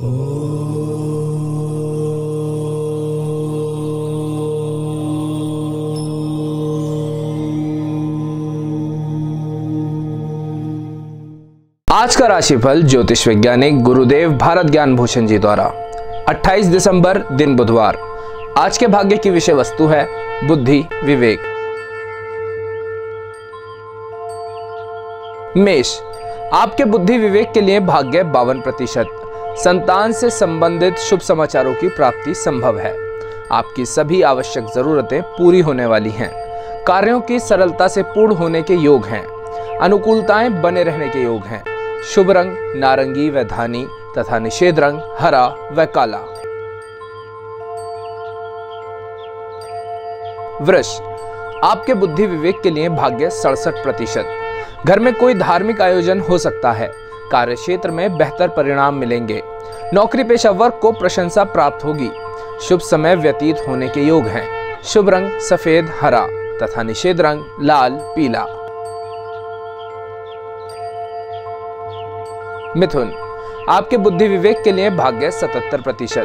आज का राशिफल ज्योतिष वैज्ञानिक गुरुदेव भारत ज्ञान भूषण जी द्वारा। 28 दिसंबर, दिन बुधवार। आज के भाग्य की विषय वस्तु है बुद्धि, विवेक। मेष, आपके बुद्धि विवेक के लिए भाग्य बावन प्रतिशत। संतान से संबंधित शुभ समाचारों की प्राप्ति संभव है। आपकी सभी आवश्यक जरूरतें पूरी होने वाली हैं। कार्यों की सरलता से पूर्ण होने के योग हैं। अनुकूलताएँ बने रहने के योग हैं। शुभ रंग, नारंगी व धानी तथा निषेध रंग, हरा व काला। वृष, आपके बुद्धि विवेक के लिए भाग्य सड़सठ प्रतिशत। घर में कोई धार्मिक आयोजन हो सकता है। कार्य क्षेत्र में बेहतर परिणाम मिलेंगे। नौकरी पेशा वर्ग को प्रशंसा प्राप्त होगी। शुभ समय व्यतीत होने के योग हैं। शुभ रंग सफ़ेद, हरा तथा निषेध रंग लाल, पीला। मिथुन, आपके बुद्धि विवेक के लिए भाग्य 77 प्रतिशत।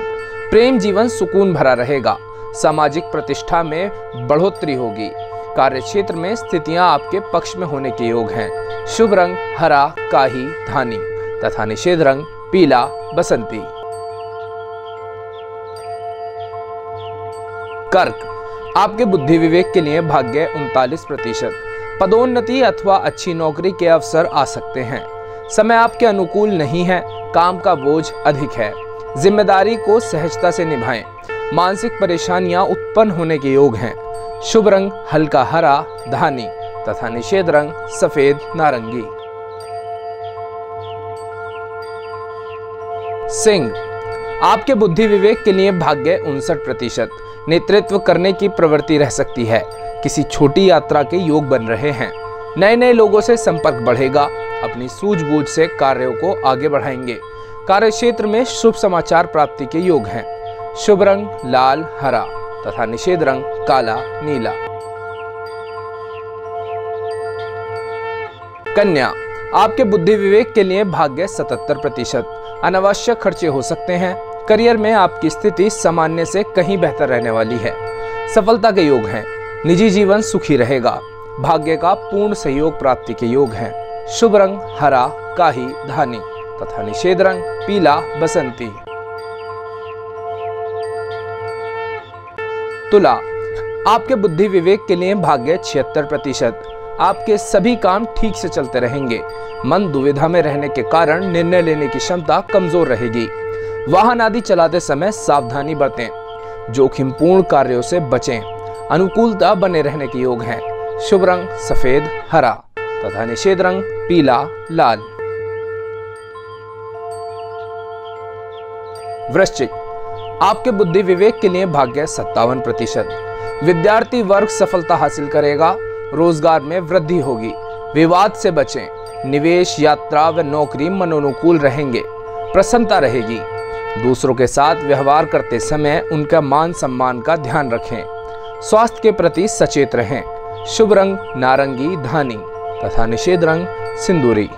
प्रेम जीवन सुकून भरा रहेगा। सामाजिक प्रतिष्ठा में बढ़ोतरी होगी। कार्य क्षेत्र में स्थितियाँ आपके पक्ष में होने के योग हैं। शुभ रंग हरा, काही, धानी तथा निषेध रंग पीला बसंती। कर्क, आपके बुद्धि विवेक के लिए भाग्य उनतालीस प्रतिशत। पदोन्नति अथवा अच्छी नौकरी के अवसर आ सकते हैं। समय आपके अनुकूल नहीं है, काम का बोझ अधिक है। ज़िम्मेदारी को सहजता से निभाएँ। मानसिक परेशानियाँ उत्पन्न होने के योग हैं। शुभ रंग, हल्का हरा, धानी, तथा निषेध रंग, सफ़ेद, नारंगी। सिंह। आपके बुद्धि विवेक के लिए भाग्य उनसठ प्रतिशत। नेतृत्व करने की प्रवृत्ति रह सकती है। किसी छोटी यात्रा के योग बन रहे हैं। नए नए लोगों से संपर्क बढ़ेगा। अपनी सूझबूझ से कार्यों को आगे बढ़ाएँगे। कार्य क्षेत्र में शुभ समाचार प्राप्ति के योग हैं। शुभ रंग लाल, हरा तथा निषेध रंग काला, नीला। कन्या, आपके बुद्धि विवेक के लिए भाग्य 77 प्रतिशत। अनावश्यक खर्चे हो सकते हैं। करियर में आपकी स्थिति सामान्य से कहीं बेहतर रहने वाली है। सफलता के योग हैं। निजी जीवन सुखी रहेगा। भाग्य का पूर्ण सहयोग प्राप्ति के योग हैं। शुभ रंग, हरा, काही, धानी तथा निषेध रंग, पीला, बसंती। तुला, आपके बुद्धि विवेक के लिए भाग्य छिहत्तर प्रतिशत। आपके सभी काम ठीक से चलते रहेंगे। मन दुविधा में रहने के कारण निर्णय लेने की क्षमता कमज़ोर रहेगी। वाहन आदि चलाते समय सावधानी बरतें। जोखिमपूर्ण कार्यों से बचें। अनुकूलता बने रहने के योग हैं। शुभ रंग, सफ़ेद, हरा तथा निषेध रंग, पीला, लाल। वृश्चिक। आपके बुद्धि विवेक के लिए भाग्य सत्तावन प्रतिशत। विद्यार्थी वर्ग सफलता हासिल करेगा। रोज़गार में वृद्धि होगी। विवाद से बचें। निवेश, यात्रा व नौकरी मनोनुकूल रहेंगे। प्रसन्नता रहेगी। दूसरों के साथ व्यवहार करते समय उनका मान सम्मान का ध्यान रखें। स्वास्थ्य के प्रति सचेत रहें। शुभ रंग, नारंगी, धानी तथा निषेध रंग, सिंदूरी।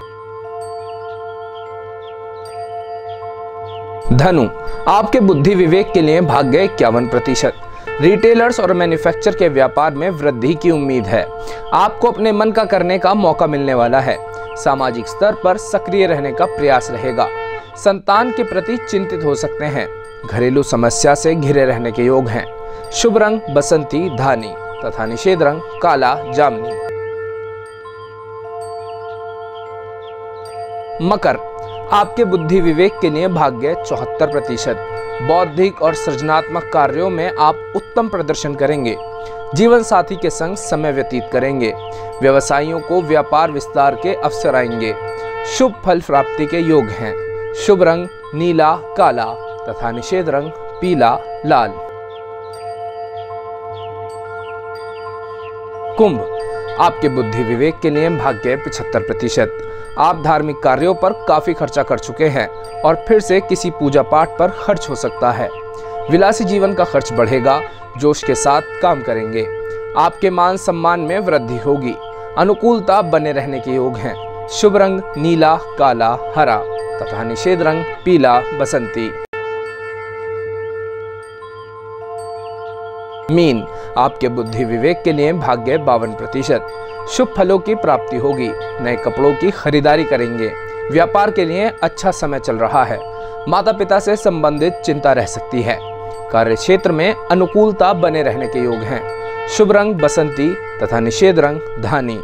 धनु, आपके बुद्धि विवेक के लिए भाग्य इक्यावन प्रतिशत। रिटेलर्स और मैन्युफैक्चर के व्यापार में वृद्धि की उम्मीद है। आपको अपने मन का करने का मौका मिलने वाला है। सामाजिक स्तर पर सक्रिय रहने का प्रयास रहेगा। संतान के प्रति चिंतित हो सकते हैं। घरेलू समस्या से घिरे रहने के योग हैं। शुभ रंग, बसंती, धानी तथा निषेध रंग, काला, जामनी। मकर आपके बुद्धि विवेक के लिए भाग्य चौहत्तर प्रतिशत। बौद्धिक और सृजनात्मक कार्यों में आप उत्तम प्रदर्शन करेंगे। जीवन साथी के संग समय व्यतीत करेंगे। व्यवसायियों को व्यापार विस्तार के अवसर आएँगे। शुभ फल प्राप्ति के योग हैं। शुभ रंग नीला, काला तथा निषेध रंग पीला, लाल। कुंभ। आपके बुद्धि विवेक के लिए भाग्य पिछहत्तर प्रतिशत। आप धार्मिक कार्यों पर काफ़ी खर्चा कर चुके हैं और फिर से किसी पूजा पाठ पर खर्च हो सकता है। विलासी जीवन का खर्च बढ़ेगा, जोश के साथ काम करेंगे। आपके मान सम्मान में वृद्धि होगी। अनुकूलता बने रहने के योग हैं। शुभ रंग नीला, काला, हरा, तथा निषेध रंग पीला, बसंती। मीन, आपके बुद्धि विवेक के लिए भाग्य बावन प्रतिशत। शुभ फलों की प्राप्ति होगी, नए कपड़ों की खरीदारी करेंगे। व्यापार के लिए अच्छा समय चल रहा है। माता पिता से संबंधित चिंता रह सकती है। कार्य क्षेत्र में अनुकूलता बने रहने के योग हैं। शुभ रंग बसंती तथा निषेध रंग धानी।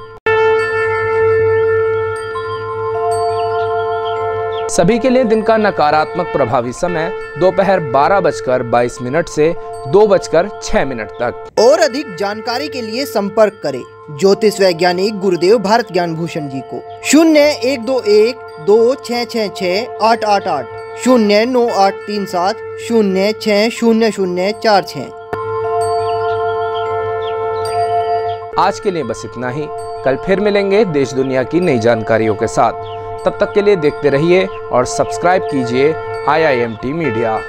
सभी के लिए दिन का नकारात्मक प्रभावी समय दोपहर बारह बजकर बाईस मिनट से दो बजकर छह मिनट तक। और अधिक जानकारी के लिए संपर्क करें ज्योतिष वैज्ञानिक गुरुदेव भारत ज्ञान भूषण जी को। शून्य एक दो एक दो छ छ छ आठ आठ आठ शून्य नौ आठ तीन सात शून्य छ शून्य शून्य चार छ आज के लिए बस इतना ही। कल फिर मिलेंगे देश दुनिया की नई जानकारियों के साथ। तब तक के लिए देखते रहिए और सब्सक्राइब कीजिए I I M T media